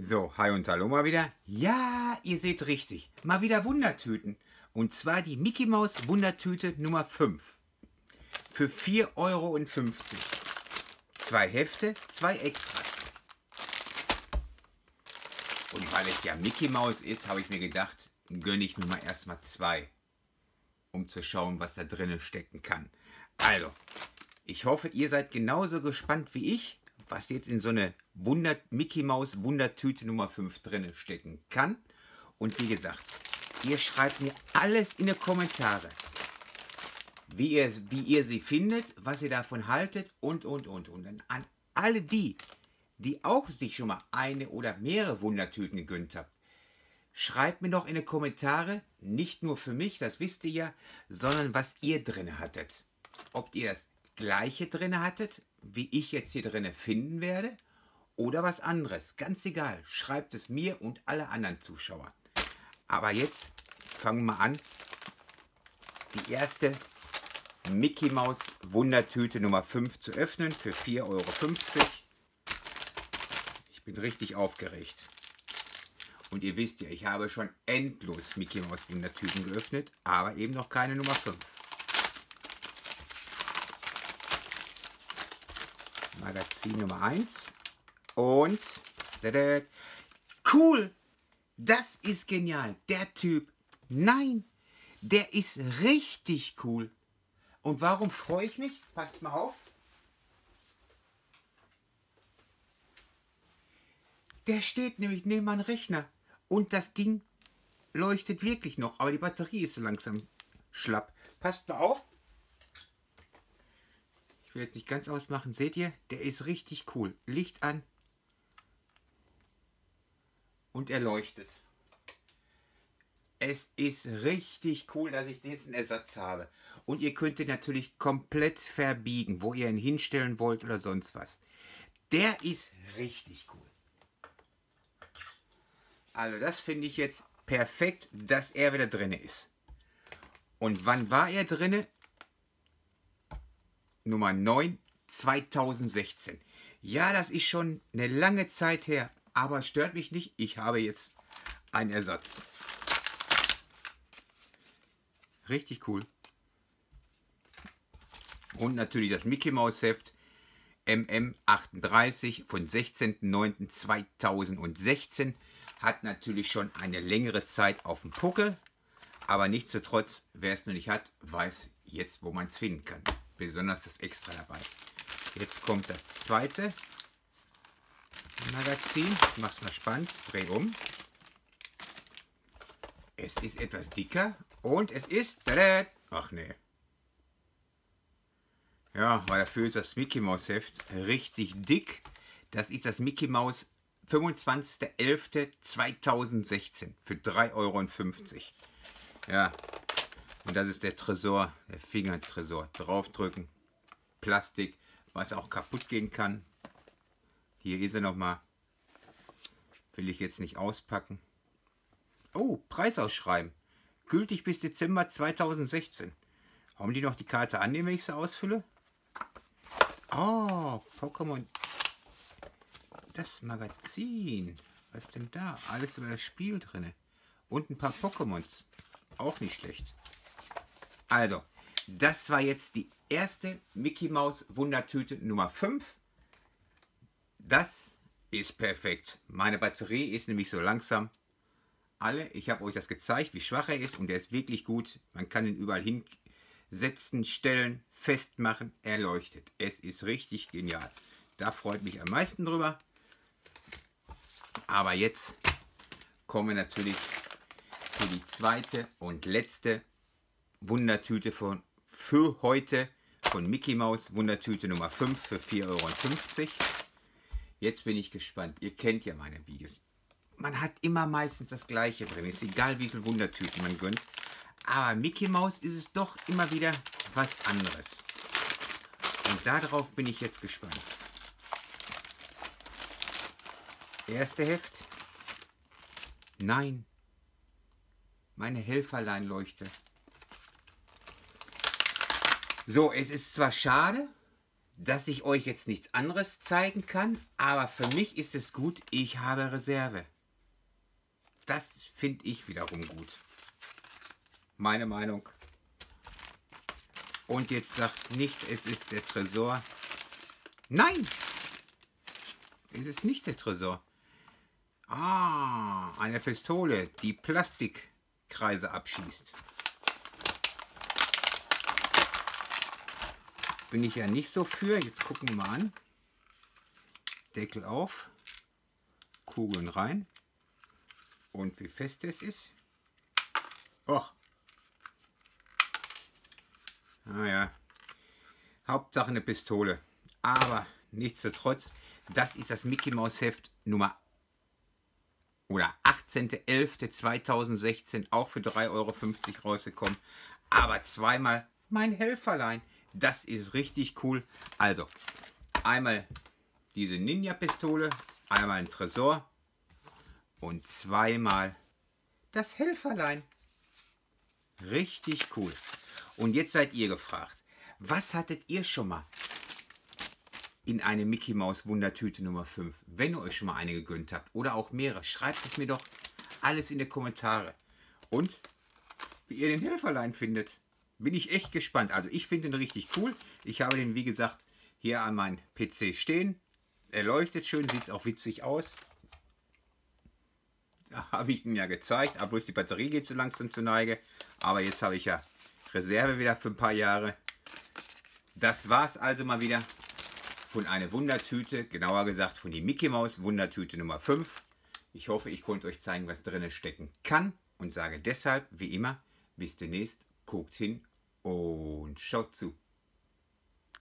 So, hi und hallo mal wieder. Ja, ihr seht richtig. Mal wieder Wundertüten. Und zwar die Mickey Maus Wundertüte Nummer 5. Für 4,50 Euro. Zwei Hefte, zwei Extras. Und weil es ja Mickey Maus ist, habe ich mir gedacht, gönne ich mir mal erstmal zwei. Um zu schauen, was da drinnen stecken kann. Also, ich hoffe, ihr seid genauso gespannt wie ich, was jetzt in so eine Wunder Mickey Maus Wundertüte Nummer 5 drin stecken kann. Und wie gesagt, ihr schreibt mir alles in die Kommentare, wie ihr, wie ihr sie findet, was ihr davon haltet und, und, und. Und an alle die, die auch sich schon mal eine oder mehrere Wundertüten gegönnt habt, schreibt mir doch in die Kommentare, nicht nur für mich, das wisst ihr ja, sondern was ihr drin hattet. Ob ihr das gleiche drin hattet, wie ich jetzt hier drin finden werde, oder was anderes. Ganz egal, schreibt es mir und alle anderen Zuschauern. Aber jetzt fangen wir an. Die erste Mickey Maus Wundertüte Nummer 5 zu öffnen für 4,50 Euro. Ich bin richtig aufgeregt. Und ihr wisst ja, ich habe schon endlos Mickey Maus Wundertüten geöffnet, aber eben noch keine Nummer 5. Magazin Nummer 1. Und tada, cool, das ist genial. Der Typ, nein, der ist richtig cool. Und warum freue ich mich? Passt mal auf. Der steht nämlich neben meinem Rechner und das Ding leuchtet wirklich noch, aber die Batterie ist so langsam schlapp. Passt mal auf. Will jetzt nicht ganz ausmachen. Seht ihr? Der ist richtig cool. Licht an. Und er leuchtet. Es ist richtig cool, dass ich jetzt Ersatz habe. Und ihr könnt ihn natürlich komplett verbiegen, wo ihr ihn hinstellen wollt oder sonst was. Der ist richtig cool. Also das finde ich jetzt perfekt, dass er wieder drin ist. Und wann war er drin? Nummer 9 2016. Ja, das ist schon eine lange Zeit her, aber stört mich nicht. Ich habe jetzt einen Ersatz. Richtig cool. Und natürlich das Mickey Mouse Heft MM38 von 16.09.2016 hat natürlich schon eine längere Zeit auf dem Puckel, aber nichtsdestotrotz, wer es noch nicht hat, weiß jetzt, wo man es finden kann besonders das Extra dabei. Jetzt kommt das zweite Magazin. Ich mache es mal spannend. Dreh um. Es ist etwas dicker und es ist... Ach nee. Ja, weil dafür ist das Mickey Mouse Heft richtig dick. Das ist das Mickey Mouse 25.11.2016 für 3,50 Euro. Ja, und das ist der Tresor, der Fingertresor. Draufdrücken. Plastik, was auch kaputt gehen kann. Hier ist er nochmal. Will ich jetzt nicht auspacken. Oh, Preisausschreiben. Gültig bis Dezember 2016. Haben die noch die Karte annehmen, wenn ich sie ausfülle? Oh, Pokémon. Das Magazin. Was ist denn da? Alles über das Spiel drin. Und ein paar Pokémons. Auch nicht schlecht. Also, das war jetzt die erste Mickey Maus Wundertüte Nummer 5. Das ist perfekt. Meine Batterie ist nämlich so langsam. Alle, ich habe euch das gezeigt, wie schwach er ist und er ist wirklich gut. Man kann ihn überall hinsetzen, stellen, festmachen. Er leuchtet. Es ist richtig genial. Da freut mich am meisten drüber. Aber jetzt kommen wir natürlich zu die zweite und letzte Wundertüte von, für heute von Mickey Mouse. Wundertüte Nummer 5 für 4,50 Euro. Jetzt bin ich gespannt. Ihr kennt ja meine Videos. Man hat immer meistens das gleiche drin. Ist egal, wie viele Wundertüten man gönnt. Aber Mickey Mouse ist es doch immer wieder was anderes. Und darauf bin ich jetzt gespannt. Erste Heft. Nein. Meine Helferlein-Leuchte. So, es ist zwar schade, dass ich euch jetzt nichts anderes zeigen kann, aber für mich ist es gut, ich habe Reserve. Das finde ich wiederum gut. Meine Meinung. Und jetzt sagt nicht, es ist der Tresor. Nein! Es ist nicht der Tresor. Ah, eine Pistole, die Plastikkreise abschießt. Bin ich ja nicht so für. Jetzt gucken wir mal an. Deckel auf. Kugeln rein. Und wie fest es ist. Och. Naja. Hauptsache eine Pistole. Aber nichtsdestotrotz, das ist das Mickey Mouse Heft Nummer oder 18.11.2016 auch für 3,50 Euro rausgekommen. Aber zweimal mein Helferlein. Das ist richtig cool. Also, einmal diese Ninja-Pistole, einmal ein Tresor und zweimal das Helferlein. Richtig cool. Und jetzt seid ihr gefragt. Was hattet ihr schon mal in eine Mickey Maus Wundertüte Nummer 5? Wenn ihr euch schon mal eine gegönnt habt oder auch mehrere, schreibt es mir doch alles in die Kommentare. Und wie ihr den Helferlein findet bin ich echt gespannt. Also ich finde ihn richtig cool. Ich habe den, wie gesagt, hier an meinem PC stehen. Er leuchtet schön, sieht auch witzig aus. Da habe ich ihn ja gezeigt, aber bloß die Batterie geht so langsam zur Neige. Aber jetzt habe ich ja Reserve wieder für ein paar Jahre. Das war es also mal wieder von einer Wundertüte, genauer gesagt von die Mickey Maus Wundertüte Nummer 5. Ich hoffe, ich konnte euch zeigen, was drin stecken kann und sage deshalb, wie immer, bis demnächst, guckt hin und schaut zu.